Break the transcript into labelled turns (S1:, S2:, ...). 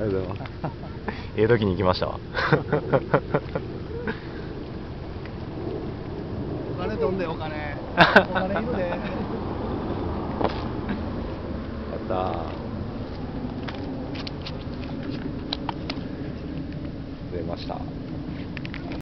S1: ありがとうございます。
S2: ええ時に行きました
S3: お金飛んでお金。お金いるで。
S1: やったー。出ました。